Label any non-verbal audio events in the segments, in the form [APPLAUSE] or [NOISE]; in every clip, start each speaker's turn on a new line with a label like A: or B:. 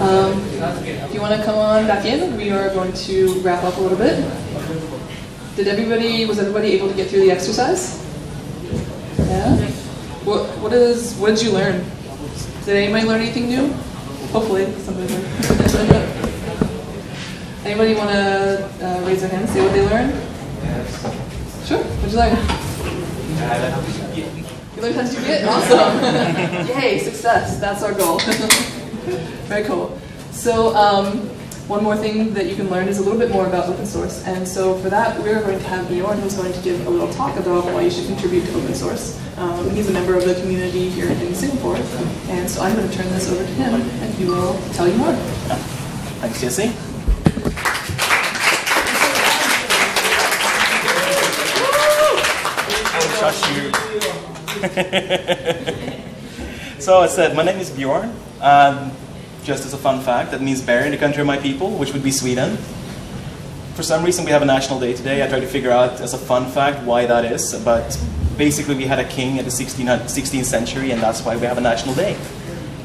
A: Um, if you want to come on back in, we are going to wrap up a little bit. Did everybody, was everybody able to get through the exercise? Yeah? What, what is, what did you learn? Did anybody learn anything new? Hopefully, somebody learned. [LAUGHS] anybody want to uh, raise their hand, say what they learned? Sure, what'd you learn? You learned how to do Git? Awesome. [LAUGHS] Yay, success. That's our goal. [LAUGHS] [LAUGHS] Very cool. So um, one more thing that you can learn is a little bit more about open source. And so for that, we're going to have Bjorn who's going to give a little talk about why you should contribute to open source. Um, he's a member of the community here in Singapore. And so I'm going to turn this over to him, and he will tell you more.
B: Thanks, Jesse. Shush you. [LAUGHS] so I said, my name is Bjorn. Um, just as a fun fact, that means bear in the country of my people, which would be Sweden. For some reason, we have a national day today. I tried to figure out as a fun fact why that is, but basically we had a king in the 16th, 16th century, and that's why we have a national day.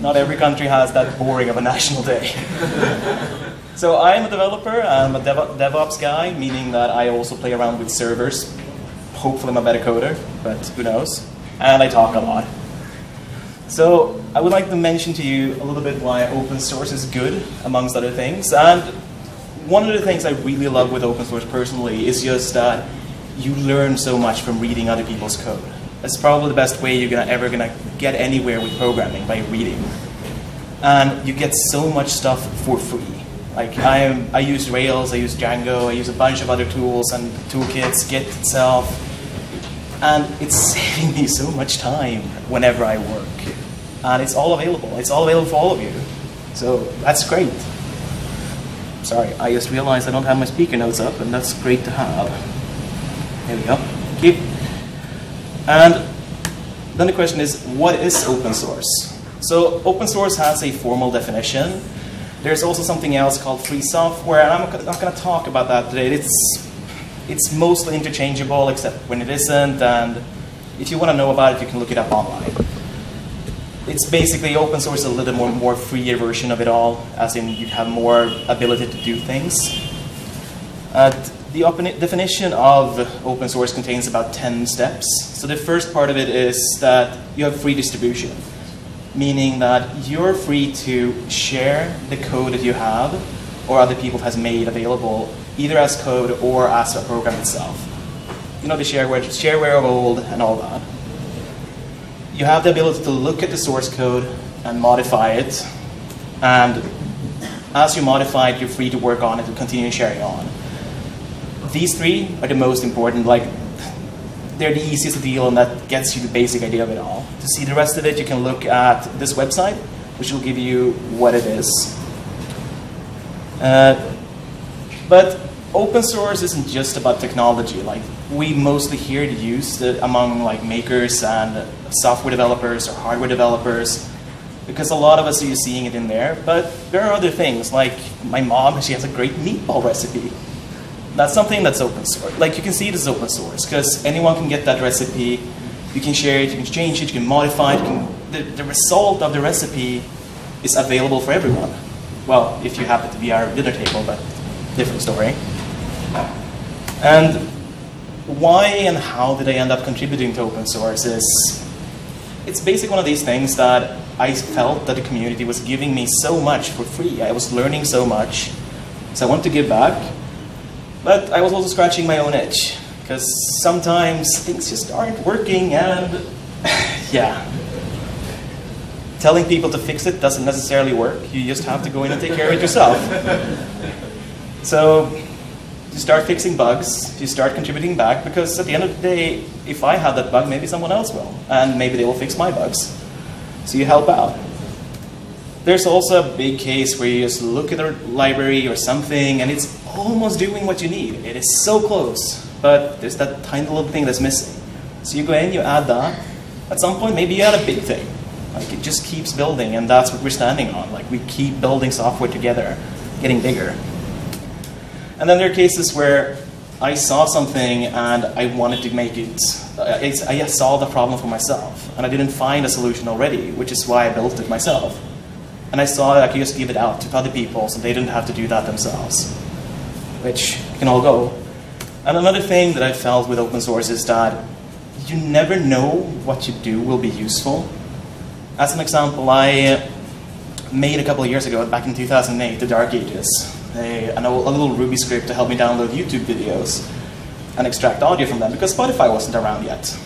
B: Not every country has that boring of a [LAUGHS] national day. [LAUGHS] so I'm a developer, I'm a Dev DevOps guy, meaning that I also play around with servers. Hopefully I'm a better coder, but who knows. And I talk a lot. So I would like to mention to you a little bit why open source is good, amongst other things. And one of the things I really love with open source personally is just that you learn so much from reading other people's code. That's probably the best way you're gonna, ever gonna get anywhere with programming, by reading. And you get so much stuff for free. Like I, am, I use Rails, I use Django, I use a bunch of other tools and toolkits, Git itself, and it's [LAUGHS] saving me so much time whenever I work. And it's all available. It's all available for all of you. So that's great. Sorry, I just realized I don't have my speaker notes up, and that's great to have. There we go. You. And then the question is, what is open source? So open source has a formal definition. There's also something else called free software, and I'm not going to talk about that today. It's, it's mostly interchangeable, except when it isn't, and if you want to know about it, you can look it up online. It's basically open source, a little more, more freer version of it all, as in you have more ability to do things. Uh, the definition of open source contains about 10 steps. So the first part of it is that you have free distribution, meaning that you're free to share the code that you have or other people has made available, either as code or as a program itself. You know the shareware, shareware of old and all that. You have the ability to look at the source code and modify it, and as you modify it, you're free to work on it and continue sharing on these three are the most important. Like, they're the easiest to deal, and that gets you the basic idea of it all. To see the rest of it, you can look at this website, which will give you what it is. Uh, but open source isn't just about technology. Like, we mostly hear it used among like makers and software developers or hardware developers because a lot of us are seeing it in there. But there are other things, like my mom, she has a great meatball recipe that's something that's open source. Like you can see it as open source because anyone can get that recipe. You can share it, you can change it, you can modify it. Can, the, the result of the recipe is available for everyone. Well, if you happen to be our dinner table, but different story. And why and how did I end up contributing to open source is it's basically one of these things that I felt that the community was giving me so much for free. I was learning so much. So I wanted to give back. But I was also scratching my own itch, because sometimes things just aren't working and [LAUGHS] yeah. Telling people to fix it doesn't necessarily work. You just have to go in and take care of it yourself. So you start fixing bugs, you start contributing back, because at the end of the day, if I have that bug, maybe someone else will. And maybe they will fix my bugs. So you help out. There's also a big case where you just look at a library or something and it's almost doing what you need. It is so close, but there's that tiny little thing that's missing. So you go in, you add that. At some point, maybe you add a big thing. Like it just keeps building, and that's what we're standing on. Like we keep building software together, getting bigger. And then there are cases where I saw something and I wanted to make it, uh, I saw the problem for myself, and I didn't find a solution already, which is why I built it myself. And I saw that I could just give it out to other people so they didn't have to do that themselves, which can all go. And another thing that I felt with open source is that you never know what you do will be useful. As an example, I made a couple of years ago, back in 2008, the Dark Ages, a, a little Ruby script to help me download YouTube videos and extract audio from them because Spotify wasn't around yet.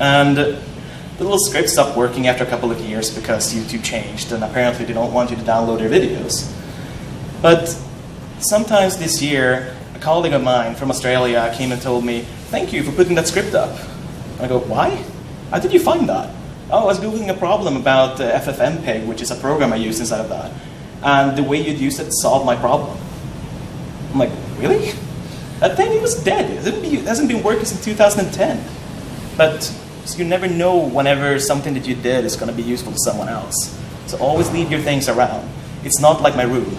B: And the little script stopped working after a couple of years because YouTube changed and apparently they don't want you to download their videos. But sometimes this year, a colleague of mine from Australia came and told me, thank you for putting that script up. I go, why? How did you find that? Oh, I was Googling a problem about uh, FFmpeg, which is a program I use inside of that. And the way you'd use it solved my problem. I'm like, really? That thing it was dead. It hasn't been working since 2010. But so you never know whenever something that you did is going to be useful to someone else. So always leave your things around. It's not like my room.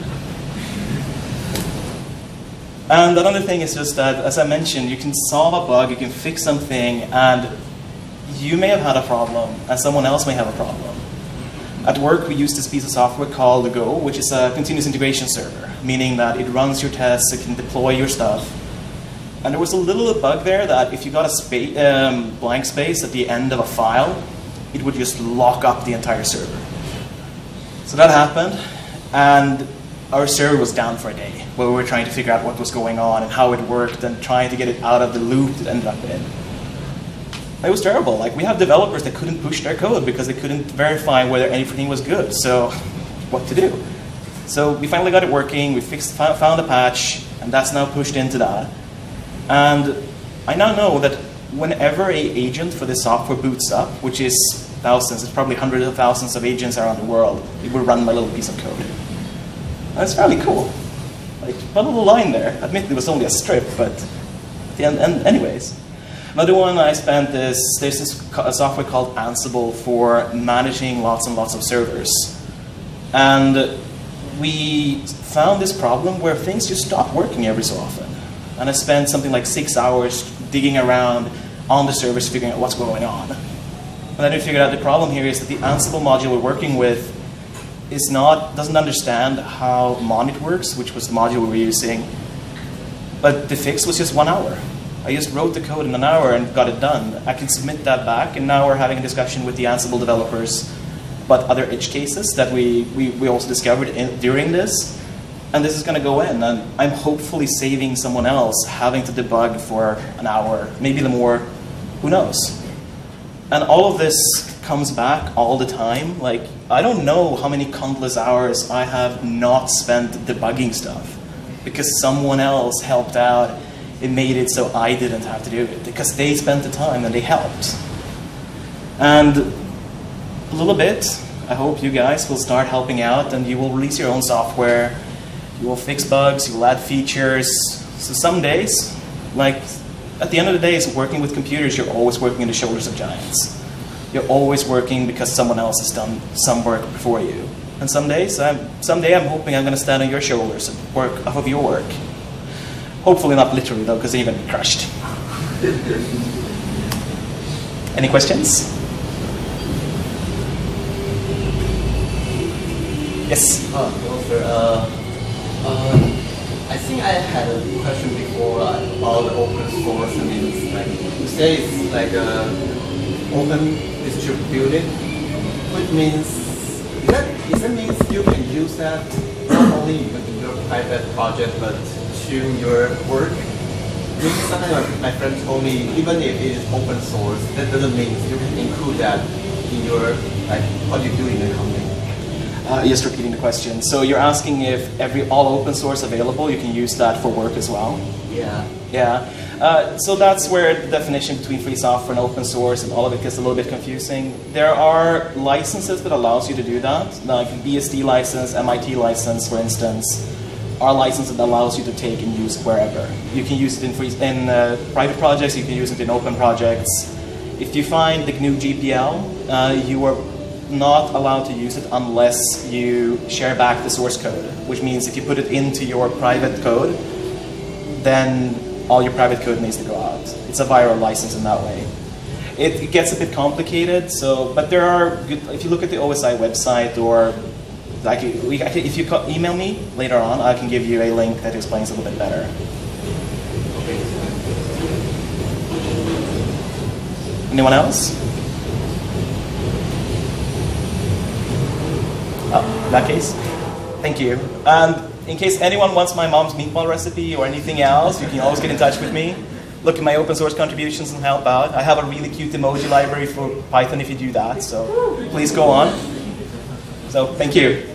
B: And another thing is just that, as I mentioned, you can solve a bug, you can fix something, and you may have had a problem, and someone else may have a problem. At work, we use this piece of software called Go, which is a continuous integration server, meaning that it runs your tests, it can deploy your stuff. And there was a little bug there that if you got a spa um, blank space at the end of a file, it would just lock up the entire server. So that happened, and our server was down for a day, where we were trying to figure out what was going on and how it worked and trying to get it out of the loop it ended up in. It was terrible. Like we have developers that couldn't push their code because they couldn't verify whether anything was good. So what to do? So we finally got it working. We fixed, found a patch, and that's now pushed into that. And I now know that whenever a agent for this software boots up, which is thousands, it's probably hundreds of thousands of agents around the world, it will run my little piece of code. That's fairly cool. Like one little line there. Admittedly, it was only a strip, but the end, and anyways. Another one I spent is, there's this software called Ansible for managing lots and lots of servers. And we found this problem where things just stop working every so often. And I spent something like six hours digging around on the servers figuring out what's going on. And then we figured out the problem here is that the Ansible module we're working with is not, doesn't understand how Monit works, which was the module we were using. But the fix was just one hour. I just wrote the code in an hour and got it done. I can submit that back, and now we're having a discussion with the Ansible developers about other edge cases that we, we, we also discovered in, during this. And this is going to go in, and I'm hopefully saving someone else having to debug for an hour, maybe the more, who knows. And all of this comes back all the time. Like, I don't know how many countless hours I have not spent debugging stuff because someone else helped out it made it so I didn't have to do it because they spent the time and they helped. And a little bit, I hope you guys will start helping out and you will release your own software, you will fix bugs, you will add features. So some days, like at the end of the day, working with computers, you're always working in the shoulders of giants. You're always working because someone else has done some work before you. And some days, I'm, someday I'm hoping I'm going to stand on your shoulders and work off of your work. Hopefully not literally though, because even crushed. Any questions? Yes?
C: No. Uh, uh, I think I had a question before uh, about open source. I mean, like you say it's like uh, open distributed, which means is that, is that means you can use that not only in your private project but to your work. Something like my friend told me, even if it is open source, that doesn't mean you can include that in your, like, what you do in the company.
B: Uh, just repeating the question. So you're asking if every all open source available, you can use that for work as well?
C: Yeah.
B: Yeah. Uh, so that's where the definition between free software and open source and all of it gets a little bit confusing. There are licenses that allows you to do that, like BSD license, MIT license, for instance are licenses that allows you to take and use wherever. You can use it in, free, in uh, private projects, you can use it in open projects. If you find the GNU GPL, uh, you are not allowed to use it unless you share back the source code, which means if you put it into your private code, then all your private code needs to go out. It's a viral license in that way. It, it gets a bit complicated, so but there are good, if you look at the OSI website or we, I if you email me later on, I can give you a link that explains a little bit better. Anyone else? Oh, in that case, thank you. And in case anyone wants my mom's meatball recipe or anything else, you can always get in touch with me. Look at my open source contributions and help out. I have a really cute emoji library for Python if you do that, so please go on. So, thank you.